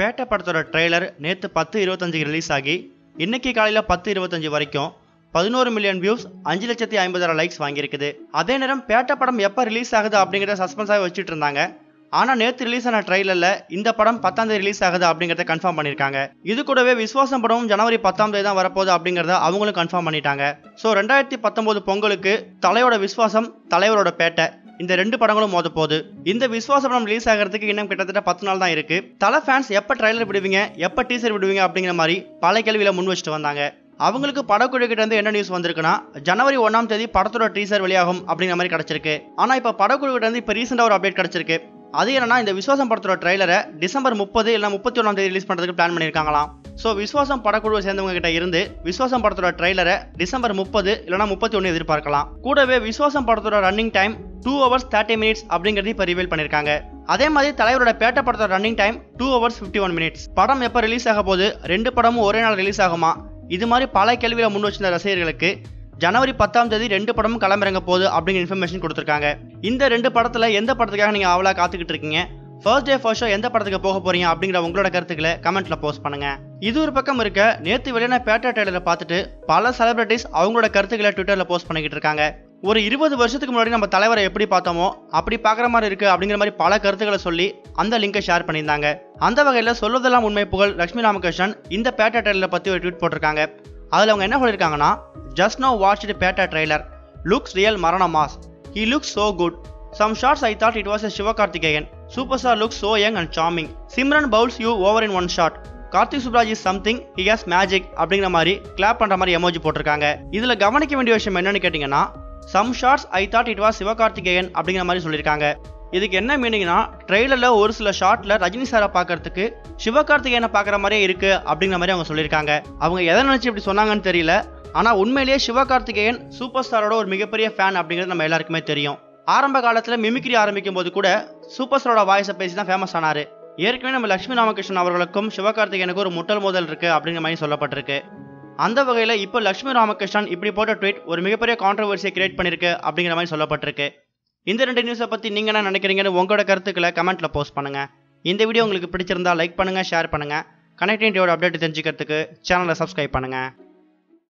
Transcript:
பேட்டை படத்தோட ட்ரெய்லர் நேற்று பத்து இருபத்தஞ்சுக்கு ரிலீஸ் ஆகி இன்னைக்கு காலையில் பத்து இருபத்தஞ்சு வரைக்கும் பதினோரு மில்லியன் வியூஸ் அஞ்சு லட்சத்தி ஐம்பதாயிரம் லைக்ஸ் வாங்கியிருக்குது. அதே நேரம் பேட்டை படம் எப்போ ரிலீஸ் ஆகுது அப்படிங்கிறத சஸ்பென்ஸாக வச்சுட்டு இருந்தாங்க. ஆனால் நேற்று ரிலீஸ் ஆன ட்ரெய்லரில் இந்த படம் பத்தாம் தேதி ரிலீஸ் ஆகுது அப்படிங்கிறத கன்ஃபார்ம் பண்ணியிருக்காங்க. இது கூடவே விஸ்வாசம் படமும் ஜனவரி பத்தாம் தேதி தான் வரப்போகுது அப்படிங்கிறத அவங்களும் கன்ஃபார்ம் பண்ணிட்டாங்க. ஸோ ரெண்டாயிரத்தி பத்தொம்போது பொங்கலுக்கு தலையோட விஸ்வாசம் தலைவரோட பேட்டை. இந்த ரெண்டு படங்களும் மோத போகுது. இந்த விஸ்வாச படம் ரிலீஸ் ஆகிறதுக்கு இன்னும் கிட்டத்தட்ட பத்து நாள் தான் இருக்கு. தலை ஃபேன்ஸ் எப்போ ட்ரைலர் விடுவீங்க எப்போ டீசர் விடுவீங்க அப்படிங்கிற மாதிரி பல கேள்வியில முன் வச்சுட்டு வந்தாங்க. அவங்களுக்கு படக்குழு கிட்ட இருந்து என்ன நியூஸ் வந்திருக்குன்னா ஜனவரி ஒன்றாம் தேதி படத்தோட டீசர் வெளியாகும் அப்படிங்கிற மாதிரி கிடைச்சிருக்கு. ஆனா இப்போ படக்குழு கிட்ட இருந்து இப்ப ரீசெண்டா ஒரு அப்டேட் கிடைச்சிருக்கு. அது என்னன்னா இந்த விஸ்வாசம் படத்தோட ட்ரைலரை டிசம்பர் முப்பது இல்லை முப்பத்தி ஒன்றாம் தேதி ரிலீஸ் பண்ணுறதுக்கு பிளான் பண்ணியிருக்காங்களாம் ஸோ விஸ்வாசம் படக்குழுவை சேர்ந்தவங்க கிட்ட இருந்து விஸ்வாசம் படத்தோட ட்ரெய்லரை டிசம்பர் முப்பது இல்லைனா முப்பத்தி ஒன்று எதிர்பார்க்கலாம். கூடவே விஸ்வாசம் படத்தோட running time two hours thirty minutes அப்படிங்கிறது இப்போ ரிவீல் பண்ணியிருக்காங்க அதே மாதிரி தலைவரோட பேட்ட படத்தோட running time two hours fifty one minutes படம் எப்போ ரிலீஸ் ஆக போது ரெண்டு படமும் ஒரே நாள் ரிலீஸ் ஆகுமா? இது மாதிரி பல கேள்வியில் முன் வச்சிருந்த ரசிகர்களுக்கு ஜனவரி பத்தாம் தேதி ரெண்டு படமும் களமிறங்க போகுது அப்படிங்கிற இன்ஃபர்மேஷன் கொடுத்துருக்காங்க. இந்த ரெண்டு படத்தில் எந்த படத்துக்காக நீங்கள் அவ்வளோ காத்துக்கிட்டு இருக்கீங்க? ஃபர்ஸ்ட் டே ஃபர்ஸ்ட் ஷோ எந்த படத்துக்கு போக போறீங்க அப்படிங்கிற உங்களோட கருத்துக்களை கமெண்ட்ல போஸ்ட் பண்ணுங்க. இது ஒரு பக்கம் இருக்க நேத்து வெளியான பேட்டா டெய்லரை பார்த்துட்டு பல செலிபிரிட்டிஸ் அவங்களோட கருத்துக்களை ட்விட்டர்ல போஸ்ட் பண்ணிக்கிட்டு இருக்காங்க. ஒரு இருபது வருஷத்துக்கு முன்னாடி நம்ம தலைவரை எப்படி பார்த்தோமோ அப்படி பார்க்குற மாதிரி இருக்கு அப்படிங்கிற மாதிரி பல கருத்துக்களை சொல்லி அந்த லிங்கை ஷேர் பண்ணியிருந்தாங்க. அந்த வகையில் சொல்வதெல்லாம் உண்மை புகழ் லட்சுமி ராமகிருஷ்ணன் இந்த பேட்டா ட்ரெயிலரை பற்றி ஒரு ட்வீட் போட்டிருக்காங்க. அதில் அவங்க என்ன சொல்லியிருக்காங்கன்னா just no watched Petta trailer looks real மரண mass. He looks so good some shots I thought it was a Sivakarthikeyan super star look so young and charming Simran bowls you over in one shot Karthik Subbaraj is something he has magic அப்படிங்கிற மாதிரி clap பண்ற மாதிரி emoji போட்டிருக்காங்க. இதுல கவனிக்க வேண்டிய விஷயம் என்னன்னு கேட்டீங்கன்னா some shots I thought it was Sivakarthikeyan அப்படிங்கிற மாதிரி சொல்லியிருக்காங்க. இதுக்கு என்ன மீனிங்னா ட்ரெய்லரில் ஒரு சில ஷாட்ல ரஜினி சாரை பார்க்கறதுக்கு சிவகார்த்திகேயனை பார்க்குற மாதிரியே இருக்கு அப்படிங்கிற மாதிரி அவங்க சொல்லியிருக்காங்க. அவங்க எதை நினைச்சு இப்படி சொன்னாங்கன்னு தெரியல ஆனால் உண்மையிலேயே சிவகார்த்திகேயன் சூப்பர் ஸ்டாரோட ஒரு மிகப்பெரிய ஃபேன் அப்படிங்கிறது நம்ம எல்லாருக்குமே தெரியும். ஆரம்ப காலத்தில் மிமிக்ரி ஆரம்பிக்கும் போது கூட சூப்பர் ஸ்டாரோட வாய்ஸை பேசி தான் ஃபேமஸ் ஆனாரு. ஏற்கனவே நம்ம லட்சுமி ராமகிருஷ்ணன் அவர்களுக்கும் சிவகார்த்திகேயனுக்கும் ஒரு முட்டல் மோதல் இருக்குது அப்படிங்கிற மாதிரி சொல்லப்பட்டிருக்கு. அந்த வகையில் இப்போ லட்சுமி ராமகிருஷ்ணன் இப்படி போட்ட ட்வீட் ஒரு மிகப்பெரிய கான்ட்ரவர்சியை கிரியேட் பண்ணியிருக்கு அப்படிங்கிற மாதிரி சொல்லப்பட்டிருக்கு. இந்த ரெண்டு நியூஸை பற்றி நீங்கள் என்ன நினைக்கிறீங்கன்னு உங்களோட கருத்துக்களை கமெண்ட்டில் போஸ்ட் பண்ணுங்கள் இந்த வீடியோ உங்களுக்கு பிடிச்சிருந்தா லைக் பண்ணுங்கள் ஷேர் பண்ணுங்கள் கனெக்டிங் டிவியோட அப்டேட் தெரிஞ்சுக்கிறதுக்கு சேனலை சப்ஸ்கிரைப் பண்ணுங்கள்